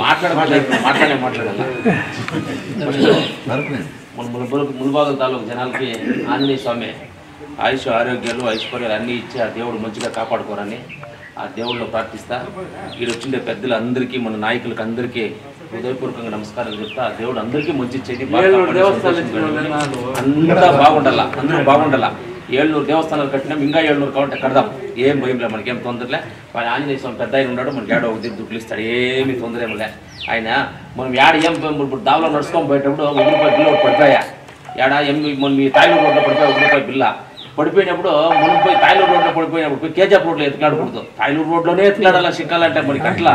మాట్లాడే మాట్లాడాల మన ములుబు ములుబాగం తాలూకు జనాలకి ఆంజనేయ స్వామి ఆయుష్ ఆరోగ్యాలు ఐశ్వర్యాలు అన్నీ ఇచ్చి ఆ దేవుడు మంచిగా కాపాడుకోరని ఆ దేవుళ్ళు ప్రార్థిస్తా. ఈడ వచ్చిండే పెద్దలందరికీ మన నాయకులకు అందరికీ హృదయపూర్వకంగా నమస్కారాలు చెప్తా. ఆ దేవుడు అందరికీ మంచి సంతోషంగా అంతా బాగుండాల అందరూ బాగుండాల? ఏళ్ళూరు దేవస్థానాలు కట్టినాం ఇంకా ఏళ్ళూరు కాబట్టి కడదాం ఏం భయంలే మనకేం తొందరలే వాడు ఆంజనేయ స్వామి పెద్ద ఆయన ఉన్నాడు మనకి ఏడో ఒకటి దుడ్లు ఇస్తాడు ఏమి తొందరేమలే ఆయన మనం ఏడ ఏం ఇప్పుడు దావలో నడుచుకొని పోయేటప్పుడు ఒక రూపాయి బిల్లు పడిపోయా. ఏడ ఏం మన మీ తాయిలూరు రోడ్లో పడిపోయా ఒక రూపాయి బిల్ల. పడిపోయినప్పుడు మనం పోయి తాయిలూరు రోడ్లో పడిపోయినప్పుడు పోయి కేజాప్ రోడ్లో ఎత్తులాడకూడదు తాయిలూరు రోడ్లోనే ఎత్తులాడాలా సిక్కాలంటే మనకి అట్లా.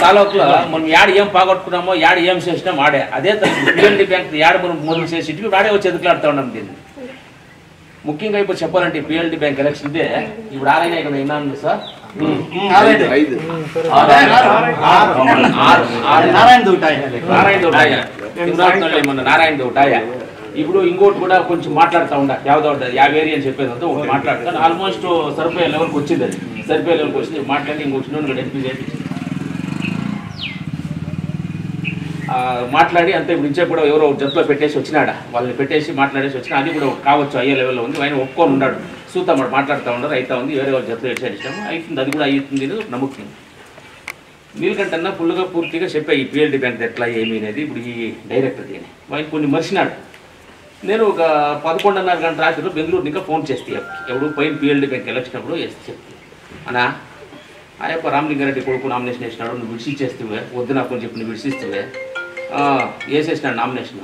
తాలూకులో మనం యాడ ఏం పోగొట్టుకున్నామో యాడ ఏం చేసినామో ఆడే. అదే పిఎల్డి బ్యాంక్ యాడ మనం మొదలు చేసి ఇప్పుడు ఆడే వచ్చి ఎదుగులాడుతూ ఉన్నాం దీన్ని. ముఖ్యంగా ఇప్పుడు చెప్పాలంటే పిఎల్డి బ్యాంక్ ఎలక్షన్ ఇదే. ఇప్పుడు ఆరైనా ఇక్కడ విన్నాను సార్? నారాయణ దూటాయి ఇప్పుడు ఇంకోటి కూడా కొంచెం మాట్లాడుతూ ఉండ. యావదో యాభై ఏరియా అని చెప్పేది అంతా ఒకటి మాట్లాడతాను. ఆల్మోస్ట్ సరిపోయే లెవెల్కి వచ్చింది అది. సరిపోయే లెవెల్కి వచ్చింది. మాట్లాడి ఇంకొక చిన్న ఎంపీ చేయించింది ఆ, మాట్లాడి అంతే ఇప్పుడు ఇంచే కూడా ఎవరో ఒక పెట్టేసి వచ్చినాడా? వాళ్ళని పెట్టేసి మాట్లాడేసి వచ్చినా అది కూడా కావచ్చు అయ్యే లెవెల్లో ఉంది. ఆయన ఒప్పుకొని ఉన్నాడు. చూస్తా మరి మాట్లాడుతూ ఉండరు అవుతా ఉంది. వేరే వాళ్ళ జట్టులో ఎట్లా ఇష్టం అవుతుంది అది కూడా అవుతుంది అని ఒక నమ్మకం. ఫుల్గా పూర్తిగా చెప్పాయి ఈ పిఎల్డి బ్యాంక్ ఎట్లా ఏమి అనేది ఇప్పుడు ఈ డైరెక్టర్ దీని ఆయన కొన్ని మర్చినాడు. నేను ఒక పదకొండున్నర గంట రాత్రిలో బెంగళూరు ఇంకా ఫోన్ చేస్తే. ఎవడు పైన పిఎల్డి బ్యాంక్ వెళ్ళొచ్చినప్పుడు అప్పుడు చెప్తే. అనా ఆ యొక్క రామలింగారెడ్డి కొడుకు నామినేషన్ వేసినాడు నువ్వు విడిచిచ్చేస్తువే? వద్దు నాకు అని చెప్పి నువ్వు విడిచిస్తువే? ఆ, వేసేసినాడు నామినేషన్?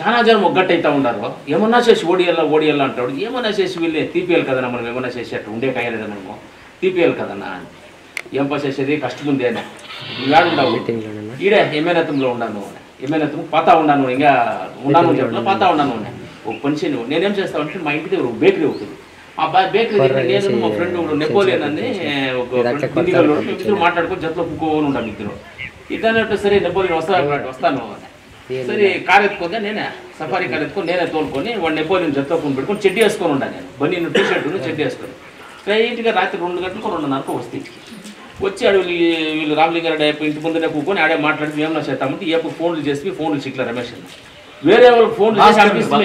చాలా జనం ఒగ్గట్టు అవుతా ఉన్నారు. ఏమన్నా చేసి ఓడిఎల్లా ఓడిఎల్లా అంటాడు. ఏమన్నా చేసి వీళ్ళే తీపియాలి కదన్నా మనం? ఏమన్నా చేసి అట్లా ఉండే కాయలేదా మనము. తీపియాలి కదన్నా అని. ఏం పని చేసేది? కష్టముంది అని. నువ్వు ఈడే ఎమ్మెనత్వంలో ఉన్నాను ఎమ్మెనత్వం పాతా ఉన్నాను ఇంకా ఉన్నాను చెప్పిన పాతా ఉన్నాను ఒక పని చేయను నేనేం చేస్తానంటే మా ఇంటి దగ్గర బేకరీ ఉంటుంది ఆ బా- బేకరీ నేను మా ఫ్రెండ్ నెపోలియన్ అని ఒక ఫ్రెండ్ మాట్లాడుకొని జట్లో పుక్కోని ఇద్దరు. ఇద్దరు సరే నెపోలియన్ వస్తా వస్తాను. అని. సరే కార్ ఎత్తుకోగా నేనే సఫారీ కార్ ఎత్తుకొని నేనే తోలుకొని వాడు నెపోలియన్ జట్లో కొని పెట్టుకొని చెడ్డీ వేసుకొని ఉంటాను నేను. బనీను టీ షర్ట్ చెడ్డీ వేసుకొని. స్ట్రైట్గా రాత్రి రెండు గంటలకు రెండున్నరకు వస్తే వచ్చి ఆడు వీళ్ళు వీళ్ళు రామలింగారెడ్డి అయిపోయి ఇంటి ముందరే కూకొని ఆడే మాట్లాడి ఏమన్నా చేస్తామంటే ఏ ఫోన్లు చేసి ఫోన్లు చిక్ల రమేష్. వేరే వాళ్ళకి ఫోన్లు చేసి పంపిస్తే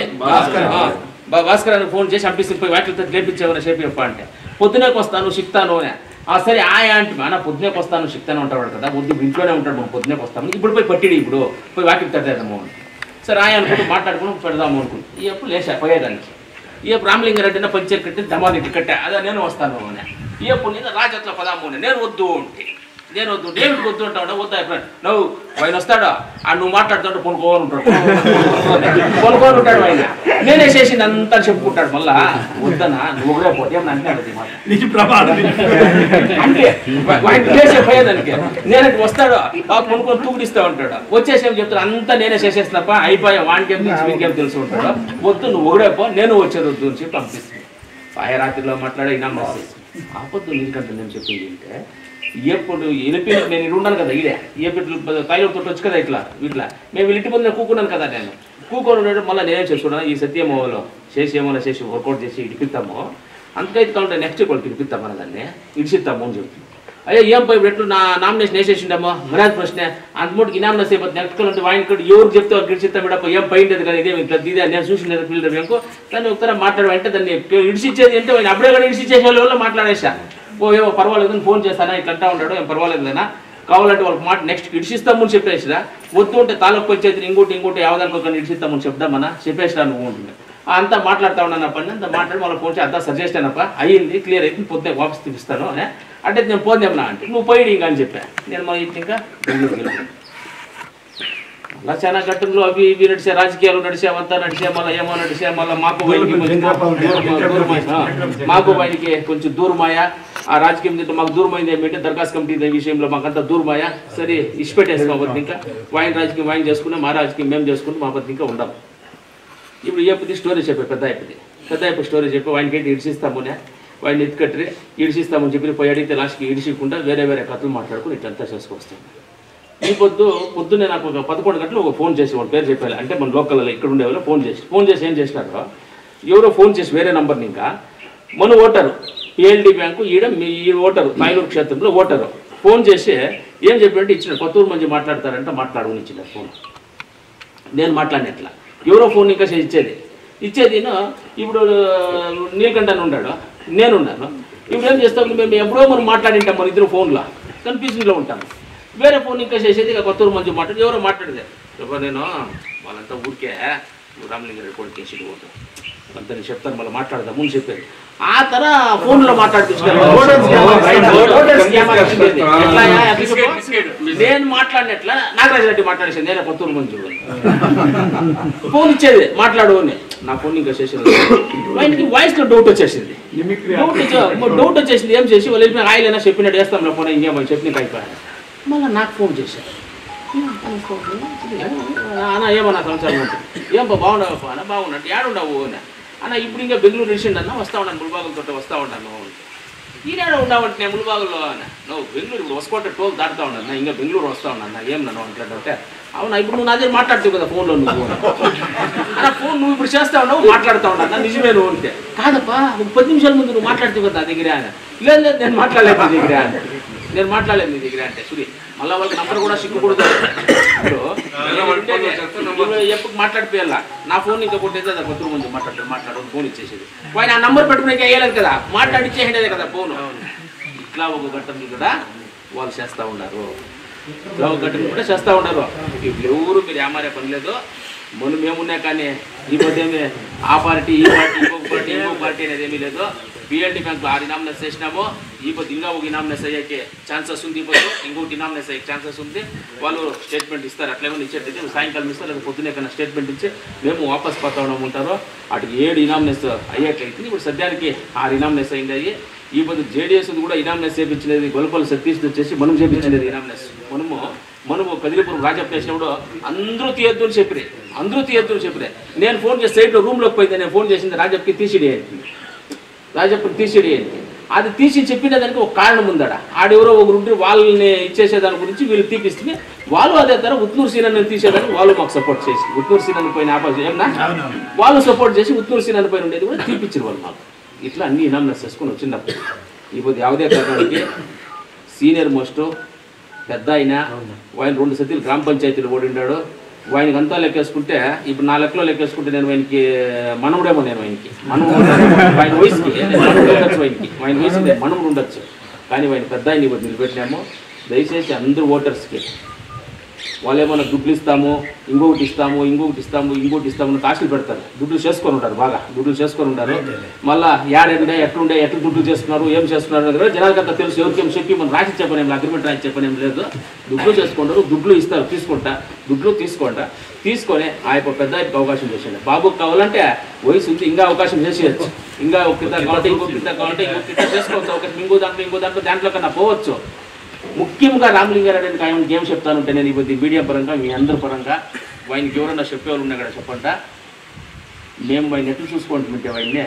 భాస్కర్ అని ఫోన్ చేసి పంపిస్తే పోయి వాటితో లేపించేవన్నా చెప్పి అంటే పొద్దునేకి వస్తాను సిక్తాను అని. సరే ఆయా అంటే మన పొద్దునేకి వస్తాను సిక్తాను ఉంటాడు కదా. వద్దు ఇంట్లోనే ఉంటాడు మనం పొద్దునేకి వస్తాము. ఇప్పుడు పోయి పట్టిడు ఇప్పుడు. పోయి వాటికి తట్టేద్దాము అని. సరే ఆయన అనుకుంటూ మాట్లాడుకుని పెడదాము అనుకుంటు. ఈ అప్పుడు లేచా పోయేదానికి. ఏ అప్పుడు రామలింగారెడ్డి పంచర్ కట్టి దమాది కట్టా. అదే నేను వస్తాను అని. ఈ అప్పుడు నేను రాజత్లో పదాము నేను వద్దు అంటే నేను వద్దు డేవిడ్ వద్దు అంటావు వద్దా ఫ్రెండ్ నువ్వు ఆయన వస్తాడా? ఆ నువ్వు మాట్లాడుతుంటే పొనుకోని ఉంటాడు పొనుకోని ఉంటాడు ఆయన. నేనే చేసి అంతా చెప్పుకుంటాడు మళ్ళా. వద్దనా నువ్వు ఒకడే పోతే ఏమన్నా అంటే ప్రమాదం. చేసే పోయేదానికి నేను వస్తాడు? ఆ కొనుక్కొని తూగుడిస్తా ఉంటాడు? వచ్చేసి ఏం చెప్తాడు? అంతా నేనే చేసేస్తున్నప్ప? అయిపోయా వానికి ఏం తెలుసు ఏం తెలుసు ఉంటాడు వద్దు నువ్వు ఒకడే పో నేను వచ్చేది వద్దు అని చెప్పి పంపిస్తుంది. పాయ రాత్రిలో మాట్లాడే ఇనా ఆపొద్దు నీకంటే నేను చెప్పింది అంటే ఎప్పుడు ఎలిపి నేను ఇక్కడ ఉన్నాను కదా ఇదే. ఏ పైలట్ తైలో తోటి వచ్చి కదా ఇట్లా ఇట్లా. మేము ఇంటి ముందు కూకున్నాను కదా నేను. కూకొని ఉండడం మళ్ళీ నేనేం చేసుకున్నాను ఈ సత్యమోలో చేసి ఏమైనా చేసి వర్కౌట్ చేసి ఇడిపిస్తాము అంతకైతే కావాలంటే నెక్స్ట్ వాళ్ళు పిలిపిస్తాం మన దాన్ని. ఇడిచిస్తాము అని చెప్పి అయ్యో ఏం పోయి ఎట్లు నా నామినేషన్ వేసేసిండమ్మో? మర్యాద ప్రశ్న. అంతమూటికి ఇనామినేషన్ అయిపోతుంది నెక్స్ట్ అంటే వాయిన్ కూడా ఎవరు చెప్తే వాళ్ళు ఇడిచిస్తాం మేడప్ప ఏం పోయిండదు కానీ ఇదే ఇట్లా ఇదే నేను చూసిన పిల్లలు మేము కానీ ఒకసారి మాట్లాడు అంటే దాన్ని ఇడిచిచ్చేది అంటే అప్పుడే కూడా ఇడిచిచ్చేసే వాళ్ళు మాట్లాడేసా ఓ ఏమో పర్వాలేదు అని ఫోన్ చేస్తానా ఇట్లా అంటా ఉంటాడు ఏం పర్వాలేదులేనా కావాలంటే వాళ్ళకి మాట నెక్స్ట్ ఇడిచిస్తామని చెప్పేసిరా వద్దు ఉంటే తాలూకు పంచాయతీ ఇంకోటి ఇంకోటి యావదానికి ఇడిచిస్తామని చెప్దామన్నా. చెప్పేసిరా నువ్వు ఉంటుంది అంతా మాట్లాడుతా ఉన్నాను అప్ప అంత మాట్లాడి వాళ్ళకి ఫోన్ చేసి అంతా సజెస్ట్ అయినప్ప అయ్యింది క్లియర్ అయితే పొద్దునే వాపస్ తీపిస్తాను అని. అంటే నేను పోదేమన్నా అంటే. నువ్వు పోయి ఇంకా అని చెప్పా. నేను మా ఇంకా బెంగళూరుకి వెళ్ళాను. అలా చాలా ఘట్టంలో అవి ఇవి నడిచే రాజకీయాలు నడిచే అంతా నడిచే మళ్ళీ ఏమో నడిచే మళ్ళీ మాకు బయటికి కొంచెం దూరం- దూరమై- ఆ, మాకు బయటికి కొంచెం దూరమాయ ఆ రాజకీయం తింటే మాకు దూరమైంది ఏమిటంటే దరఖాస్తు కమిటీ విషయంలో మాకంతా దూరమాయ సరే ఇష్టపెట్టేస్తాం వద్ద ఇంకా వాయిన్ రాజకీయం వాయిన్ చేసుకున్నాం మా రాజకీయం మేము చేసుకుంటాం మా వద్ద ఇంకా ఉండం ఇప్పుడు ఏపది స్టోరీ చెప్పే పెద్ద అయిపోయింది పెద్ద అయిపోయి స్టోరీ చెప్పి వాయిన్కి ఏంటి ఇడిచిస్తామునే వాడిని ఎత్తుకట్టి ఇడిచిస్తామని చెప్పి పోయి అడిగితే లాస్ట్కి ఇడిచికుండా వేరే వేరే కథలు మాట్లాడుకుని ఇట్లంతా చేసుకొస్తాం ఈ పొద్దు పొద్దున్నే నాకు ఒక పదకొండు గంటలు ఒక ఫోన్ చేసి వాళ్ళ పేరు చెప్పాలి. అంటే మన లోకల్లో ఇక్కడ ఉండే వాళ్ళు ఫోన్ చేసి ఫోన్ చేసి ఏం చేసినారు? ఎవరో ఫోన్ చేసి వేరే నంబర్ని ఇంకా. మన ఓటరు. పిఎల్డి బ్యాంకు ఈడ మీ ఈ ఓటరు. తాయిలూరు క్షేత్రంలో ఓటరు. ఫోన్ చేసి ఏం చెప్పినట్టు ఇచ్చిన కొత్తూరు మంచి మాట్లాడతారంటే మాట్లాడమని ఇచ్చిన ఫోన్. నేను మాట్లాడినట్లా. ఎవరో ఫోన్ ఇంకా ఇచ్చేది. ఇచ్చేది ఇప్పుడు నీలకంఠ అని ఉన్నాడు. నేనున్నాను. ఇప్పుడు ఏం చేస్తాం? మేము ఎప్పుడో మనం మాట్లాడింటాం మన ఇద్దరు ఫోన్లో. కన్ఫ్యూజన్లో ఉంటాము వేరే ఫోన్ ఇంకా చేసేది ఇక కొత్తూరు మంచి మాట్లాడి ఎవరో మాట్లాడేది చెప్ప నేను వాళ్ళంతా ఊరికే రామలింగారెడ్డి కొడుకు చేసి పోతాం అంతా నేను చెప్తాను మళ్ళీ మాట్లాడదాం ముందు చెప్పేది ఆ తర ఫోన్లో మాట్లాడుతుంది నేను మాట్లాడినట్ల నాగరాజు రెడ్డి మాట్లాడేసింది నేనే కొత్తూరు మంచి ఫోన్ ఇచ్చేది మాట్లాడు నా ఫోన్ ఇంకా చేసేది ఆయనకి వాయిస్లో డౌట్ వచ్చేసింది డౌట్ డౌట్ వచ్చేసింది ఏం చేసి వాళ్ళు హాయిలైనా చెప్పినట్టు వేస్తాం ఫోన్ ఇంకేమని చెప్పి నీకు అయిపోయాను మళ్ళీ నాకు ఫోన్ చేశారు. అన్న ఏమన్నా సంవత్సరం ఉంటుంది ఏం బా బాగున్నావు అన్న బాగున్నట్టు ఏడుండవు అని అన్న ఇప్పుడు ఇంకా బెంగళూరు రీసెంట్ అన్న వస్తా ఉన్నాను ముల్బాగులతో వస్తా ఉన్నాను ఈనాడు ఉండవంటే నేను ముల్బాగుల్లో అన్న. నువ్వు బెంగళూరు ఇప్పుడు వసుకోట టోల్ దాటుతా ఉన్నాను ఇంకా బెంగళూరు వస్తా ఉన్నాను ఏం నన్ను అంటే అవునా ఇప్పుడు నువ్వు నా దగ్గర మాట్లాడుతావు కదా ఫోన్లో నువ్వు అన్న. ఫోన్ నువ్వు ఇప్పుడు చేస్తా ఉన్నావు మాట్లాడుతా ఉన్నా నిజమే నువ్వు అంటే. కాదప్పా ఒక పది నిమిషాల ముందు నువ్వు మాట్లాడుతావు కదా నా దగ్గర అని లేదు లేదు నేను మాట్లాడలేదు నీ దగ్గర అని నేను మాట్లాడలేదు నీ దగ్గర అంటే సురి మళ్ళీ వాళ్ళకి నంబర్ కూడా సిగ్గుకూడదు ఎప్పుడు మాట్లాడిపోయాల? నా ఫోన్ ఇంకా కొట్టేది అది కొత్త ముందు మాట్లాడు మాట్లాడు ఫోన్ ఇచ్చేసేది. ఆయన ఆ నంబర్ పెట్టుకునే వేయలేదు కదా మాట్లాడిచ్చేసేదే కదా ఫోన్. ఇట్లా ఒక ఘట్టం కూడా వాళ్ళు చేస్తూ ఉన్నారు. ఇట్లా ఒక ఘట్టం కూడా చేస్తూ ఉన్నారు. ఇప్పుడు ఎవరు మీరు ఏమారే పని లేదు మనం మేమున్నా కానీ ఈ మధ్యమే ఆ పార్టీ ఈ పార్టీ ఇంకొక పార్టీ ఇంకొక పార్టీ అనేది ఏమీ లేదు బిఎల్డి బ్యాంక్లో ఆరు ఇనామినేస్ చేసినాము ఈ ఇంకా ఒక ఇనామినేస్ అయ్యాకే ఛాన్సెస్ ఉంది ఇప్పుడు ఇంకొకటి ఇనామినేస్ అయ్యే ఛాన్సెస్ ఉంది వాళ్ళు స్టేట్మెంట్ ఇస్తారు. అట్లా ఏమైనా ఇచ్చేటైతే సాయంకాలం ఇస్తారు. లేదా పొద్దునే కన్నా స్టేట్మెంట్ ఇచ్చి మేము వాపస్ పోతా ఉంటారో. అటు ఏడు ఇనామినేస్ అయ్యేట్లయితే ఇప్పుడు సద్యానికి ఆరు ఇనామినేస్ అయింది ఈ పొద్దు జేడీఎస్ కూడా ఇనామినేస్ చేపించలేదు గొలపల్లి సతీష్ వచ్చేసి మనం చేపించలేదు ఇనామినేస్ మనము మనము కదిలిపురం రాజప్ప చేసినప్పుడు అందరూ తీయద్దు అని చెప్పిరే అందరూ తీయద్దు అని చెప్పిరే నేను ఫోన్ చేసి సైడ్లో రూమ్లోకి పోయితే నేను ఫోన్ చేసింది రాజప్పకి తీసిడి. రాజప్పుడు తీసేడు ఏంటి? అది తీసి చెప్పిన దానికి ఒక కారణం ఉందట. ఆడెవరో ఒకరు ఉంటే వాళ్ళని ఇచ్చేసేదాని గురించి వీళ్ళు తీపిస్తే వాళ్ళు అదే తర ఉత్తూరు సీనని తీసేదానికి వాళ్ళు మాకు సపోర్ట్ చేసి. ఉత్తూరు సీనన్ పైన ఆపోజిట్ ఏమన్నా? వాళ్ళు సపోర్ట్ చేసి ఉత్నూరు సీనన్ పైన ఉండేది కూడా తీపిచ్చారు వాళ్ళు మాకు. ఇట్లా అన్ని ఇనామినస్ చేసుకుని వచ్చినప్పుడు. ఇప్పుడు యావదే కారణానికి సీనియర్ మోస్ట్ పెద్ద అయినా వాళ్ళు రెండు సతీలు గ్రామ పంచాయతీలు ఓడిండాడు. ఆయనకి అంతా లెక్కేసుకుంటే ఇప్పుడు నా లెక్కలో లెక్కేసుకుంటే నేను ఆయనకి మనవుడేమో నేను ఆయనకి మనవుడు ఆయన వయసుకి నేను ఉండొచ్చు ఆయనకి ఆయన వయసు మనవుడు ఉండొచ్చు. కానీ ఆయన పెద్ద ఆయన ఇప్పుడు నిలబెట్టినాము దయచేసి అందరూ ఓటర్స్కి వాళ్ళు ఏమన్నా దుడ్లు ఇస్తాము ఇంకొకటి ఇస్తాము ఇంకొకటి ఇస్తాము ఇంకొకటి ఇస్తాము అని కాసులు పెడతారు. దుడ్లు చేసుకొని ఉంటారు బాగా దుడ్లు చేసుకొని ఉంటారు. మళ్ళా యాడండే ఎట్లుండే ఎట్లు దుడ్లు చేసుకున్నారు ఏం చేసుకున్నారు అనేది కూడా జనాలకంతా తెలుసు. ఎవరికి చెప్పి మనం రాసి చెప్పనేం అగ్రిమెంట్ రాసి చెప్పనేం లేదు. దుడ్లు చేసుకుంటారు దుడ్లు ఇస్తారు తీసుకుంటా దుడ్లు తీసుకుంటా. తీసుకొని ఆ యొక్క పెద్ద అవకాశం చేసేయండి. బాబుకి కావాలంటే వయసు ఉంది ఇంకా అవకాశం చేసేయచ్చు. ఇంకా ఒక కింద కావాలంటే ఇంకో కింద కావాలంటే ఇంకో కింద చేసుకోవచ్చు. ఒక ఇంకో దాంట్లో ఇంకో దాంట్లో దాంట్లో కన్నా పోవచ్చు. ముఖ్యంగా రామలింగారెడ్డి ఆయన ఏం చెప్తానంటే నేను ఇప్పుడు మీడియా పరంగా మీ అందరి పరంగా ఆయనకి ఎవరన్నా చెప్పేవాళ్ళు ఉన్నా కదా చెప్పంట మేము ఆయన ఎట్లు చూసుకుంటుంటే ఆయన్నే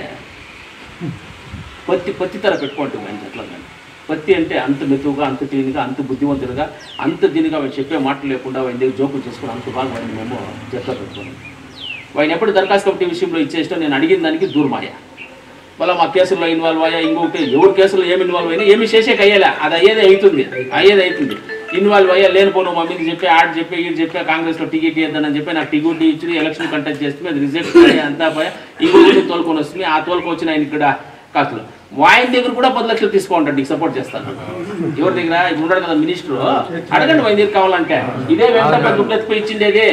పత్తి పత్తి తర పెట్టుకుంటాం ఆయన చెట్ల కానీ. పత్తి అంటే అంత మెతువుగా అంత క్లీన్గా అంత బుద్ధివంతులుగా అంత దీనిగా ఆయన చెప్పే మాటలు లేకుండా ఆయన దగ్గర జోకులు చేసుకుని అంత బాగా మేము చెట్ల పెట్టుకున్నాం ఆయన ఎప్పుడు దరఖాస్తు కమిటీ విషయంలో ఇచ్చేసినా నేను అడిగిన దానికి దూరమాయ. మళ్ళీ మా కేసుల్లో ఇన్వాల్వ్ అయ్యా ఇంకొకటి ఎవరి కేసులో ఏమి ఇన్వాల్వ్ అయినా ఏమి చేసేకి అయ్యేలా అది అయ్యేది అవుతుంది అయ్యేది అవుతుంది. ఇన్వాల్వ్ అయ్యా లేనిపోను మా మీద చెప్పి ఆడ చెప్పి ఈడు చెప్పి కాంగ్రెస్లో టికెట్ ఇద్దానని చెప్పి నాకు టికెట్ ఇచ్చి ఎలక్షన్ కంటెస్ట్ చేస్తే అది రిజల్ట్ అంతా పోయా. ఇంకొకటి తోలుకొని వస్తుంది ఆ తోలుకొచ్చిన ఆయన ఇక్కడ కాస్తులు ఆయన దగ్గర కూడా పది లక్షలు తీసుకుంటాడు నీకు సపోర్ట్ చేస్తాను. ఎవరి దగ్గర? ఇప్పుడు ఉన్నాడు కదా మినిస్టర్. అడగండి ఆయన దగ్గర కావాలంటే. ఇదే వెంట దుడ్డు ఎత్తిపోయి ఇచ్చిండేది.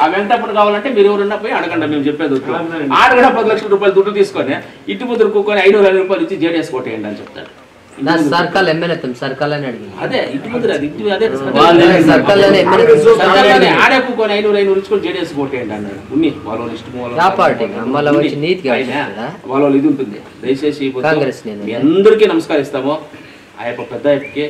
ఆ వెంకటప్పుడు కావాలంటే మీరు ఎవరున్నా పోయి అడగండి మేము చెప్పేది వద్దు. ఆడ కూడా పది లక్షల రూపాయలు దుడ్డు తీసుకొని ఇటు ముద్ర కూకొని ఐదు వేల రూపాయలు ఇచ్చి జేడీఎస్ కొట్టేయండి అని చెప్తాడు నా సర్కల్ ఎమ్మెల్యే సర్కల్ అని అడిగింది. అదే ఇటు ముద్ర అది ఇటు అదే సర్కల్. ఆడే కూకొని ఐనూరు ఐనూరు ఇచ్చుకొని జేడీఎస్ కొట్టేయండి అన్నాడు. ఉన్ని వాళ్ళ ఇష్టం వాళ్ళ వాళ్ళ ఇది ఉంటుంది. దయచేసి కాంగ్రెస్. మీ అందరికీ నమస్కరిస్తాము. ఆ యొక్క పెద్ద ఆయప్పకి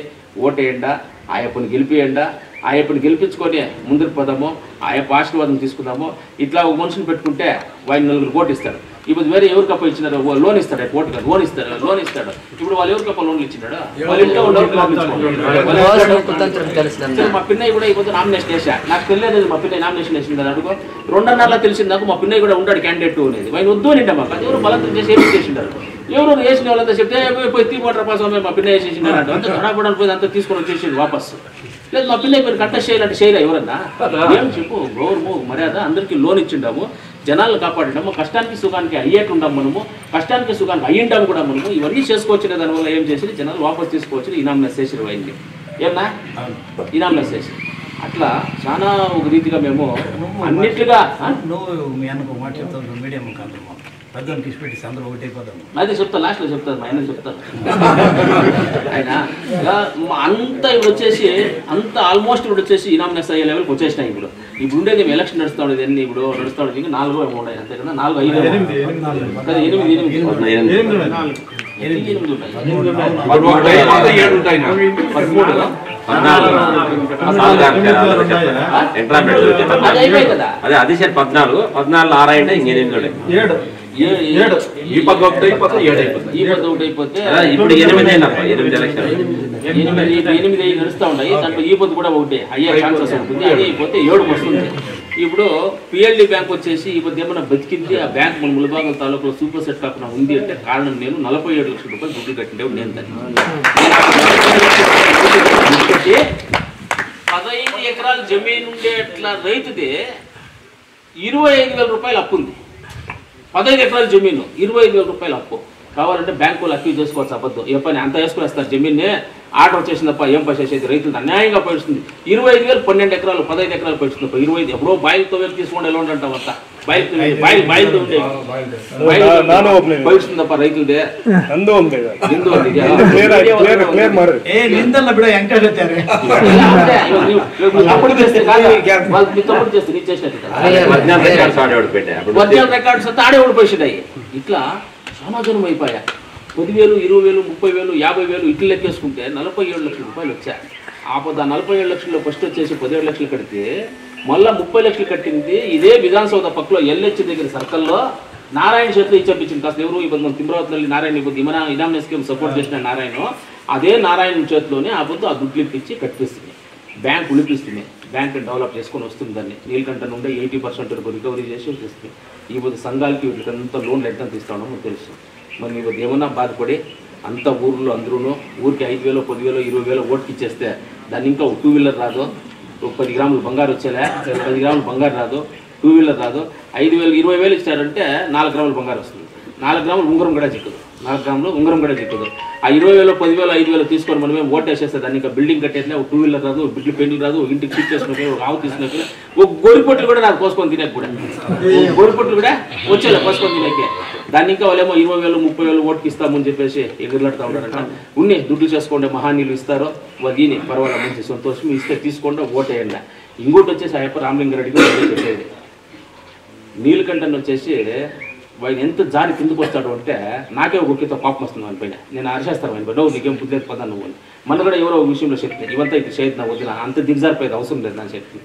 ఓటేయండా ఆ యప్పని గెలిపియండా ఆ యప్పని గెలిపించుకొని ముందుకు పోదాము. ఆ యొక్క ఆశీర్వాదం తీసుకుందాము. ఇట్లా ఒక మనిషిని పెట్టుకుంటే వాడిని నలుగురు కోటి ఇస్తాడు ఇప్పుడు వేరే ఎవరికి అప్ప ఇచ్చినారు లోన్ ఇస్తాడు? కోటి కాదు లోన్ ఇస్తాడు? లోన్ ఇస్తాడు? ఇప్పుడు వాళ్ళు ఎవరికి అప్ప లోన్లు ఇచ్చినాడు? వాళ్ళ ఇంట్లో మా పిన్నయ్య కూడా ఇప్పుడు నామినేషన్ వేసా నాకు తెలియదు మా పిన్నయ్య నామినేషన్ వేసింది కదా అడుగు రెండున్నరలో తెలిసింది నాకు మా పిన్నయ్య కూడా ఉంటాడు క్యాండిడేట్ అనేది. ఆయన వద్దు అని మాకు ఎవరు బలవంతం చేసి ఏమి చేసిండారు? ఎవరు వేసిన వాళ్ళంతా చెప్తే "ఏ, పోయి తీయమంటారు పాస్ మా వేసేసిండు అన్నట్టు అంతా గడపడానికి పోయి అంతా తీసుకొని వచ్చేసిండు వాపస్. లేదు మా పిల్ల మీరు కంటెస్ట్ చేయాలంటే చేయరా ఎవరన్నా? ఏం చెప్పు గౌరవము మర్యాద అందరికీ లోన్ ఇచ్చిండాము జనాలను కాపాడము కష్టానికి సుఖానికి అయ్యేటుండం మనము కష్టానికి సుఖానికి అయ్యిండాము కూడా మనము ఇవన్నీ చేసుకోవచ్చు దానివల్ల ఏం చేసి జనాలు వాపస్ తీసుకోవచ్చు ఇనాం మెసేజ్ అయింది. ఏమన్నా? ఇనాం మెసేజ్ అట్లా చాలా ఒక రీతిగా మేము అన్నిట్లుగా? నువ్వు మీ అన్నకు మాట చెప్తావు మీడియా పెద్దోనికి ఇష్టపెట్టి అందరూ ఒకటైపోదాం. అదే చెప్తా లాస్ట్లో చెప్తాను మా ఆయన చెప్తాను ఆయన అంతా ఇప్పుడు వచ్చేసి అంత ఆల్మోస్ట్ ఇప్పుడు వచ్చేసి ఇనామినెస్ అయ్యే లెవెల్కి వచ్చేసినాయి ఇప్పుడు. ఇప్పుడు ఉండేది ఎలక్షన్ నడుస్తూ ఉండేది ఎన్ని ఇప్పుడు నడుస్తూ ఉండేది ఇంకా నాలుగు ఏమో ఉన్నాయి అంతే కదా నాలుగు ఐదు ఎనిమిది ఎనిమిది ఎనిమిది ఏడు. పదమూడు అది అయిపోయి కదా. అదే సార్ పద్నాలుగు పద్నాలుగు ఆరు అంటే ఇంకెనిమిది ఉన్నాయి. ఏడు. ఈ పక్క ఒకటి అయిపోతే ఏడు అయిపోతాయి ఈ పది ఒకటి అయిపోతే ఇప్పుడు ఎనిమిది ఎనిమిది ఎలక్షన్ ఎనిమిది ఎనిమిది నడుస్తూ ఉన్నాయి. దాంట్లో ఈ పొద్దు కూడా ఒకటి. అయ్యే ఛాన్సెస్ ఉంటుంది. అది అయిపోతే ఏడు వస్తుంది ఇప్పుడు పిఎల్డి బ్యాంక్ వచ్చేసి ఈ పొద్దు ఏమైనా బతికింది? ఆ బ్యాంక్ మన ములబాగం తాలూకులో సూపర్ సెట్ కాకుండా ఉంది అంటే కారణం నేను నలభై ఏడు లక్షల రూపాయలు దుడ్డు కట్టిండే నేను దాన్ని. పదహైదు ఎకరాల జమీన్ ఉండేట్ల రైతుది ఇరవై ఐదు వేల రూపాయలు అప్పు ఉంది పదహైదు ఎకరాల జమీను ఇరవై ఐదు వేల రూపాయలు అప్పు. కావాలంటే బ్యాంకులు అక్యూజ్ చేసుకోవచ్చు అబద్ధం. ఏ పని అంత వేసుకునేస్తారు జమీన్ని ఆర్డర్ వచ్చేసిందప్ప ఏం పని చేసేది? రైతులు అన్యాయంగా పడుతుంది ఇరవై ఐదు వేలు పన్నెండు ఎకరాలు పదహైదు ఎకరాలు పడుతుంది ఇరవై ఐదు ఎప్పుడో బాయిలతో వేలు తీసుకోండి ఎలా ఉంటాం అంతా? ఇట్లా సమాజం అయిపోయా పదివేలు ఇరవై వేలు ముప్పై వేలు యాభై వేలు ఇట్లు లెక్కేసుకుంటే నలభై ఏడు లక్షల రూపాయలు వచ్చాయి. ఆ పద నలభై ఏడు లక్షల్లో ఫస్ట్ వచ్చేసి పదిహేడు లక్షలు కడితే మళ్ళీ ముప్పై లక్షలు కట్టింది. ఇదే విధానసౌధ పక్కలో ఎల్హెచ్ దగ్గర సర్కల్లో నారాయణ చేతిలో ఇచ్చేపించింది. కాస్త ఎవరు ఇప్పుడు తిమ్రావతిలో నారాయణ ఇప్పుడు ఇమనా స్కీమ్ సపోర్ట్ చేసిన నారాయణ? అదే నారాయణ చేతిలోనే ఆ బొద్దు ఆ దుడ్లు ఇప్పించి కట్టిస్తుంది బ్యాంక్ ఉలిపిస్తుంది. బ్యాంక్ డెవలప్ చేసుకొని వస్తుంది దాన్ని. నీళ్ళకంట నుండి ఎయిటీ పర్సెంట్ వరకు రికవరీ చేసి వస్తుంది ఈ పొద్దు సంఘాలకి వీటికంత లోన్లు ఎంత తీస్తామో మనకు తెలుసు. మరి ఇప్పుడు ఏమన్నా బాధపడి అంత ఊర్లో అందరూ ఊరికి ఐదు వేలు పదివేలు ఇరవై వేలు ఓట్కి ఇచ్చేస్తే దాన్ని ఇంకా టూ వీలర్ రాదు. పది గ్రాములు బంగారు వచ్చేలే. పది గ్రాములు బంగారు రాదు. టూ వీలర్ రాదు. ఐదు వేలు ఇరవై వేలు ఇచ్చారంటే నాలుగు గ్రాములు బంగారు వస్తుంది. నాలుగు గ్రాములు ఉంగరం కూడా చిక్కదు. నాలుగు గ్రాములు ఉంగరం కూడా చిక్కదు. ఆ ఇరవై వేలు పదివేలు ఐదు వేలు తీసుకొని మనమే ఓట్ వేసేస్తే దాన్ని ఇంకా బిల్డింగ్ కట్టేసినా ఒక టూ వీలర్ రాదు ఒక బిడ్లు పెయింటింగ్ రాదు ఒక ఇంటికి ఫిట్ చేసుకునే ఒక ఆవు తీసుకునే ఒక గోరిపొట్లు కూడా నాకు కోసుకొని తినేకి కూడా. గోరిపొట్లు కూడా వచ్చేలా కోసుకొని తినేకి. దాన్ని ఇంకా వాళ్ళేమో ఇరవై వేలు ముప్పై వేలు ఓటుకి ఇస్తామని చెప్పేసి ఎగురులాడుతూ ఉన్నారంట. ఉన్ని దుడ్డు చేసుకోండి మహానీయులు ఇస్తారో వదిని పర్వాలేదు మంచి సంతోషం. ఇస్తే తీసుకోండి ఓటేయండి. ఇంకోటి వచ్చేసి అయ్యప్ప రామలింగారెడ్డి చెప్పేది. నీలకంఠన్ వచ్చేసి వాడు ఎంత జారి కిందకు వస్తాడు అంటే నాకే ఒక ఉక్కితో కోపం వస్తుంది వాని పైన. నేను అరిచేస్తాను వాని పైన. నువ్వు నీకేం బుద్ధి లేదు పదా నువ్వు మన కూడా ఎవరో ఒక విషయంలో చెప్తే ఇవంతా ఇది చేయదు నా వద్దు అంత దిగజారిపోయేది అవసరం లేదు నా చెప్పి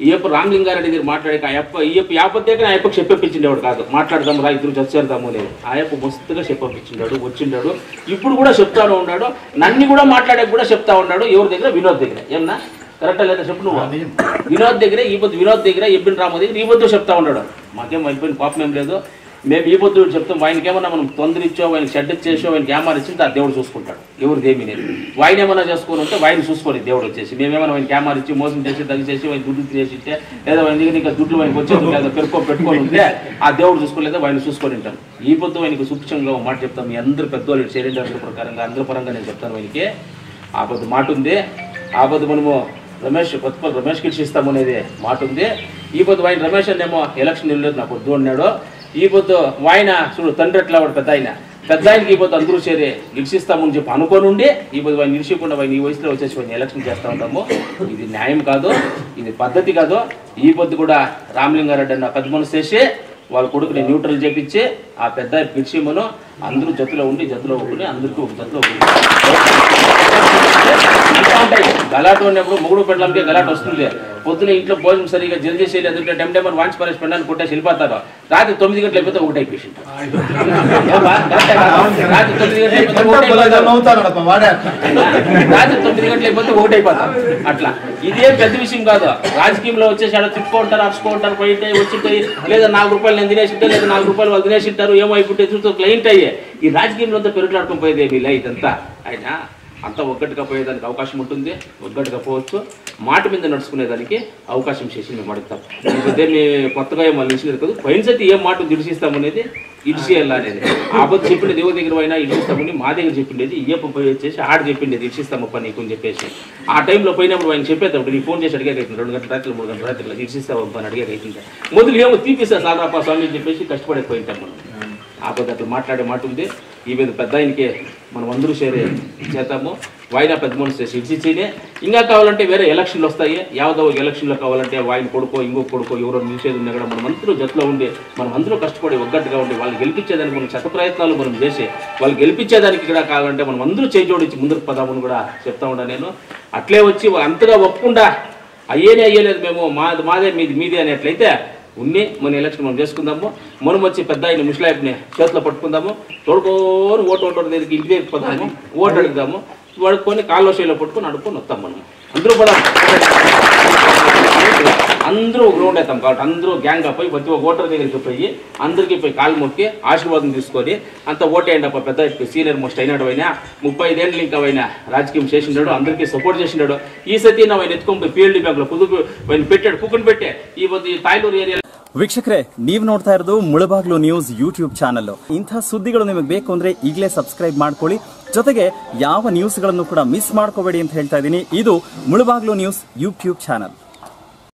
ఈయప్ప రామలింగారెడ్డి దగ్గర మాట్లాడాక అయ్యప్ప ఈయప్ప యాపత్తే అయ్యప్పకి చెప్పపించిండేవాడు కాదు. మాట్లాడదాం రా ఇద్దరు చచ్చేద్దాము లేదు అయ్యప్ప మస్తుగా చెప్పపించిండాడు వచ్చిండాడు. ఇప్పుడు కూడా చెప్తాను ఉన్నాడు. నన్ను కూడా మాట్లాడే కూడా చెప్తా ఉన్నాడు. ఎవరి దగ్గర? వినోద్ దగ్గర. ఏమన్నా? కరెక్టా లేదా? చెప్పు నువ్వు. వినోద్ దగ్గర ఈ పొద్దు వినోద్ దగ్గర ఇబ్బిన్ రాము దగ్గర ఈ పొద్దు చెప్తా ఉన్నాడు. మాకేం అయిపోయిన పాపం ఏం లేదు. మేము ఈ పొద్దు చెప్తాం ఆయనకి ఏమన్నా మనం తొందర ఇచ్చో ఆయన షెడ్ చేసో ఆయనకి ఏమారి ఇచ్చింది ఆ దేవుడు చూసుకుంటాడు. ఎవరు ఏమీ లేదు. వాయిన్ ఏమన్నా చేసుకుని ఉంటే వాయిని చూసుకొని దేవుడు వచ్చేసి. మేమేమన్నా ఆయన క్యామార్ ఇచ్చి మోసం చేసి దగ్గర చేసి ఆయన దుడ్డు చేసి ఇస్తే లేదా ఆయన దగ్గర ఇంకా దుడ్లు ఆయనకి వచ్చేది లేదా పెరుకో పెట్టుకొని ఉంటే ఆ దేవుడు చూసుకోలేదా వాయిని చూసుకొని ఉంటాను ఈ పొద్దు ఆయనకు సుక్షంగా మాట చెప్తాం. మీ అందరు పెద్దవాళ్ళు శరీరం ప్రకారంగా అందరి పరంగా నేను చెప్తాను ఆయనకి ఆ పొద్దు మాట ఉంది. ఆ పొద్దు మనము రమేష్ కొత్తపల్లి రమేష్ కిడ్స్ ఇస్తాము అనేది మాట ఉంది. ఈ పొద్దు ఆయన రమేష్ అనేమో ఎలక్షన్ వెళ్ళలేదు నాకు వద్దు అన్నాడు. ఈ పొద్దు ఆయన చూడు తండ్రి ఎట్లా వాడు పెద్ద ఆయన? పెద్ద ఆయనకి ఈ పొద్దు అందరూ చేరే. నిరసిస్తామని చెప్పి అనుకోని ఉండే ఈ పొద్దు ఆయన నిలిచికుండా వాడిని ఈ వయసులో వచ్చేసి వాడిని ఎలక్షన్ చేస్తూ ఉంటాము. ఇది న్యాయం కాదు ఇది పద్ధతి కాదు. ఈ పొద్దు కూడా రామలింగారెడ్డి అన్న పెద్ద మనసు చేసి వాళ్ళ కొడుకుని న్యూట్రల్ చేపించి ఆ పెద్ద పిలిచిమను అందరూ జతలో ఉండి జతలో ఒకటి అందరికీ ఒక జతలో ఒకటి గలాట ఉన్నప్పుడు మొగుడు పెట్టడానికి గలాట వస్తుంది పొద్దున ఇంట్లో భోజనం సరిగా జల్దీ చేసి ఎదుట టెం టెంపర్ వాంచి పరేసి పెండాన్ని కొట్టేసి వెళ్ళిపోతారు. రాత్రి తొమ్మిది గంటలు అయిపోతే ఒకటి అయిపోయి రాత్రి తొమ్మిది గంటలు. రాత్రి తొమ్మిది గంటలు అయిపోతే అట్లా. ఇదే పెద్ద విషయం కాదు. రాజకీయంలో వచ్చేసి ఆడ తిప్పుకుంటారు అరుచుకుంటారు పోయింటే వచ్చింటాయి లేదా నాలుగు రూపాయలు నేను తినేసింటే లేదా నాలుగు రూపాయలు వాళ్ళు తినేసింటారు ఏమో అయిపోతే చూస్తూ క్లయింట్ అయ్యే. ఈ రాజకీయంలో అంతా పెరుగులాడుకుని పోయేది వీళ్ళ ఇదంతా. ఆయన అంతా ఒక్కటిగా పోయేదానికి అవకాశం ఉంటుంది ఒక్కటిగా పోవచ్చు. మాట మీద నడుచుకునేదానికి అవకాశం చేసి మేము అడుగుతాం. ఇదేమి కొత్తగా ఏం వాళ్ళు ఇచ్చినారు కదా పోయినసతి ఏం మాట దిడిసిస్తాం అనేది ఇడిచేయాలా అనేది. ఆపద చెప్పిండేది ఎవరి దగ్గర పోయినా ఇడిచిస్తామని మా దగ్గర చెప్పిండేది ఇయ్యప్ప పోయి వచ్చేసి ఆడ చెప్పిండేది ఇడిచిస్తామప్ప నీకు అని చెప్పేసి. ఆ టైంలో పోయినప్పుడు ఆయన చెప్పేటప్పుడు నీ ఫోన్ చేసి అడిగే రెండు గంటల రాత్రి మూడు గంటల రాత్రి ఇడిచిస్తామప్ప అని అడిగే అవుతుంది మొదలు ఏమో తీపిస్తా సారాపా స్వామి అని చెప్పేసి కష్టపడే పోయింటాం మనం ఆపద అట్లా మాట్లాడే మాట ఉంది. ఈ మీద పెద్ద ఆయనకి మనం అందరూ షేర్ చేద్దాము. వాయిన పెద్ద మనిషి ఇచ్చినే ఇంకా కావాలంటే వేరే ఎలక్షన్లు వస్తాయి. యావదో ఎలక్షన్లో కావాలంటే వాయిన కొడుకో ఇంకో కొడుకో ఎవరో నిలిచేది ఉన్నా కూడా మనం అందరూ జట్లో ఉండి మనం అందరూ కష్టపడి ఒగ్గట్టుగా ఉండి వాళ్ళు గెలిపించేదానికి మనం శత ప్రయత్నాలు మనం చేసి వాళ్ళు గెలిపించేదానికి కూడా కావాలంటే మనం అందరూ చేజోడించి ముందుకు పదామని కూడా చెప్తా ఉండా నేను. అట్లే వచ్చి అంతగా ఒప్పకుండా అయ్యేనే అయ్యలేదు మేము మాది మాదే మీది మీది అనేట్లయితే ఉన్ని మన ఎలక్షన్ మనం చేసుకుందాము. మనం వచ్చి పెద్ద ఆయన ముస్లాయిబ్ని చేతిలో పట్టుకుందాము. తోడుకోని ఓటు ఓటు దగ్గరికి ఇంటి దగ్గరికి పోదాము ఓటు అడుగుదాము. పడుకొని కాల్లో చేలో పట్టుకొని అడుక్కొని వస్తాం మనం. అందరూ కూడా అందరూ గ్రౌండ్ అవుతాం కాబట్టి అందరూ గ్యాంగ్ పోయి ప్రతి ఒక్క ఓటర్ దగ్గరికి పోయి అందరికీ పోయి కాలు మొక్కి ఆశీర్వాదం తీసుకొని అంత ఓటేయండి అప్ప పెద్ద సీనియర్ మోస్ట్ అయినాడు అయినా ముప్పై ఐదేళ్ళు ఇంకా అయినా రాజకీయం చేసిండాడు అందరికీ సపోర్ట్ చేసిండాడు. ఈ సతి నా ఆయన ఎత్తుకొని పోయి పిఎల్డి బ్యాంక్లో కుదుకు ఆయన పెట్టాడు కుక్కుని పెట్టే. ఈ పొద్దు ఈ తాయిలూరు ఏరియా ವೀಕ್ಷಕರೇ, ನೀವು ನೋಡ್ತಾ ಇರೋದು ಮುಳಬಾಗ್ಲು ನ್ಯೂಸ್ ಯೂಟ್ಯೂಬ್ ಚಾನಲ್. ಇಂಥ ಸುದ್ದಿಗಳು ನಿಮಗೆ ಬೇಕು ಅಂದ್ರೆ ಈಗಲೇ ಸಬ್ಸ್ಕ್ರೈಬ್ ಮಾಡ್ಕೊಳ್ಳಿ. ಜೊತೆಗೆ ಯಾವ ನ್ಯೂಸ್ಗಳನ್ನು ಕೂಡ ಮಿಸ್ ಮಾಡ್ಕೋಬೇಡಿ ಅಂತ ಹೇಳ್ತಾ ಇದ್ದೀನಿ. ಇದು ಮುಳಬಾಗ್ಲು ನ್ಯೂಸ್ ಯೂಟ್ಯೂಬ್ ಚಾನಲ್.